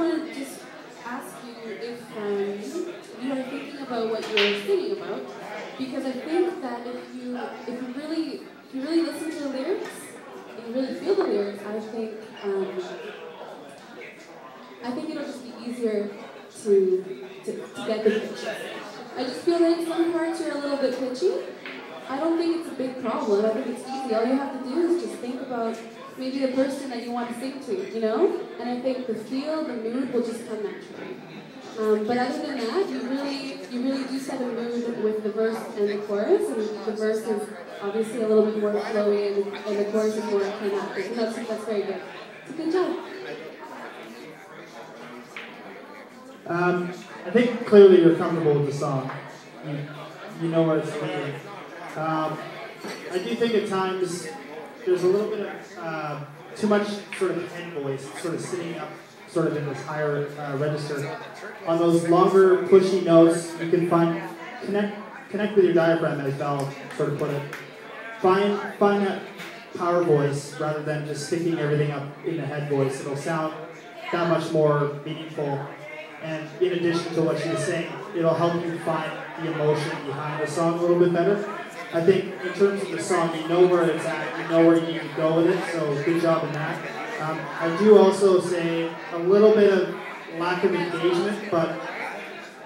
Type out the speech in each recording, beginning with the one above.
Want to just ask you if um, you are thinking about what you're singing about, because I think that if you if you really if you really listen to the lyrics and you really feel the lyrics, I think um, I think it'll just be easier to to, to get the pitch. I just feel like some parts are a little bit pitchy. I don't think it's a big problem. I think it's easy. All you have to do is just think about maybe the person that you want to sing to, you know? And I think the feel, the mood will just come naturally. Um, but other than that, you really, you really do set a mood with the verse and the chorus, and the verse is obviously a little bit more flowy, and, and the chorus is more climactic, and that's, that's very good. It's a good job. Um, I think clearly you're comfortable with the song. You, you know what it's leading. Um, I do think at times there's a little bit of uh, too much sort of head voice, sort of sitting up sort of in this higher uh, register. On those longer pushy notes, you can find connect connect with your diaphragm, as Val sort of put it. Find find that power voice rather than just sticking everything up in the head voice. It'll sound that much more meaningful. And in addition to what she was saying, it'll help you find the emotion behind the song a little bit better. I think in terms of the song, you know where it's at, you know where you need to go with it, so good job in that. Um, I do also say a little bit of lack of engagement, but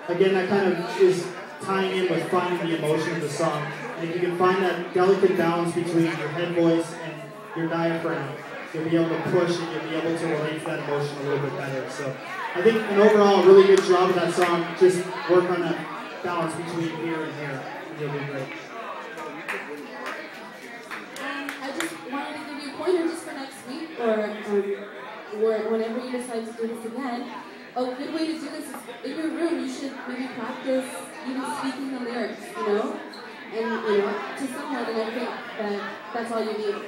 again, that kind of is tying in with finding the emotion of the song. And if you can find that delicate balance between your head voice and your diaphragm, you'll be able to push and you'll be able to relate to that emotion a little bit better. So I think an overall really good job of that song. Just work on that balance between here and here, and you'll be great. or um, or decide to do this again, a good way to do this is in your room. You should maybe practice even speaking the lyrics, you know, and you know to someone. And I think that that's all you need.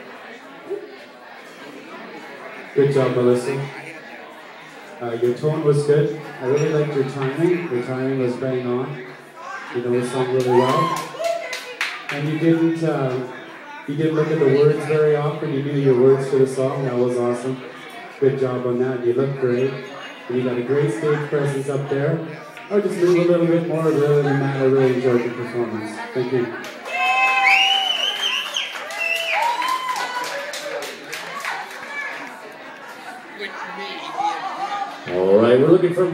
Good job, Melissa. Uh, your tone was good. I really liked your timing. Your timing was bang on. You know the song really well. And you didn't uh, you didn't look at the words very often. You knew your words to the song. That was awesome. Good job on that. You look great. And you got a great stage presence up there. I would just move a little bit more. Other than that, I really enjoyed the performance. Thank you. All right, we're looking for